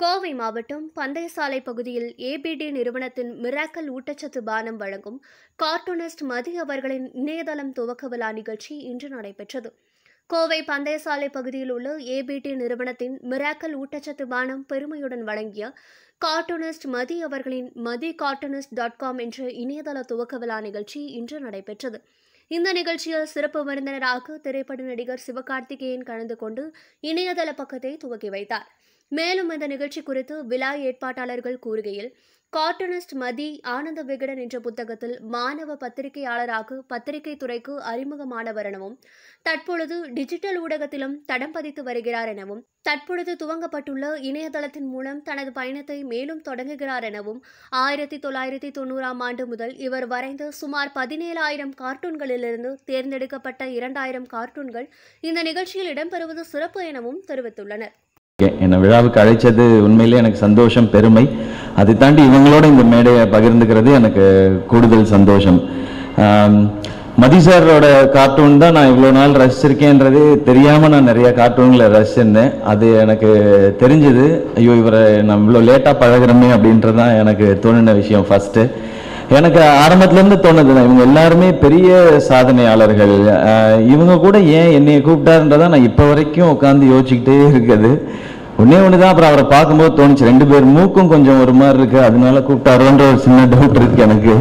கோவை மாவட்டம் பந்தயசாலை பகுதியில் ஏபிடி நிறுவனத்தின் மிராக்கல் ஊட்டச்சத்து பானம் வழங்கும் கார்ட்டூனிஸ்ட் மதி அவர்களின் இணையதளம் துவக்க விழா நிகழ்ச்சி இன்று நடைபெற்றது. கோவை பந்தயசாலை பகுதியில் உள்ள ஏபிடி நிறுவனத்தின் மிராக்கல் ஊட்டச்சத்து பானம் பெருமையுடன் வழங்கிய கார்ட்டூனிஸ்ட் மதி அவர்களின் மதி கார்ட்டூனிஸ்ட் டாட் காம் என்ற இணையதள துவக்க விழா நிகழ்ச்சி இன்று நடைபெற்றது. இந்த நிகழ்ச்சியில் சிறப்பு விருந்தினராக திரைப்பட நடிகர் சிவகார்த்திகேயன் கலந்து கொண்டு இணையதள பக்கத்தை துவக்கி வைத்தார். மேலும் இந்த நிகழ்ச்சி குறித்து விழா ஏற்பாட்டாளர்கள் கூறுகையில் கார்ட்டூனிஸ்ட் மதி ஆனந்த விகடன் என்ற புத்தகத்தில் மாணவ பத்திரிகையாளராக பத்திரிகை துறைக்கு அறிமுகமானவர் எனவும் தற்பொழுது டிஜிட்டல் ஊடகத்திலும் தடம் பதித்து வருகிறார் எனவும் தற்பொழுது துவங்கப்பட்டுள்ள இணையதளத்தின் மூலம் தனது பயணத்தை மேலும் தொடங்குகிறார் எனவும் ஆயிரத்தி தொள்ளாயிரத்தி தொண்ணூறாம் ஆண்டு முதல் இவர் வரைந்த சுமார் பதினேழாயிரம் கார்ட்டூன்களிலிருந்து தேர்ந்தெடுக்கப்பட்ட இரண்டாயிரம் கார்ட்டூன்கள் இந்த நிகழ்ச்சியில் இடம்பெறுவது சிறப்பு எனவும் தெரிவித்துள்ளனர். என்னை விழாவுக்கு அழைச்சது உண்மையிலே எனக்கு சந்தோஷம் பெருமை. அதை தாண்டி இவங்களோட இந்த மேடையை பகிர்ந்துக்கிறது எனக்கு கூடுதல் சந்தோஷம். மதி சாரோட கார்ட்டூன் தான் நான் இவ்வளோ நாள் ரசிச்சிருக்கேன்றது. தெரியாமல் நான் நிறைய கார்ட்டூன்களை ரசிச்சிருந்தேன். அது எனக்கு தெரிஞ்சது. ஐயோ இவரை நான் இவ்வளோ லேட்டாக பழகுறோமே அப்படின்றது தான் எனக்கு தோணின விஷயம் ஃபஸ்ட்டு எனக்கு ஆரம்பத்துலேருந்து தோணுது தோணுது இவங்க எல்லாருமே பெரிய சாதனையாளர்கள். இவங்க கூட ஏன் என்னைய கூப்பிட்டாருன்றதான் நான் இப்போ வரைக்கும் உட்காந்து யோசிச்சுக்கிட்டே இருக்குது ஒன்னே ஒன்று தான் அப்புறம் அவரை பார்க்கும்போது தோணுச்சு. ரெண்டு பேர் மூக்கும் கொஞ்சம் ஒரு மாதிரி இருக்கு. அதனால கூப்பிட்டாரோன்ற ஒரு சின்ன டவுட் இருக்கு எனக்கு.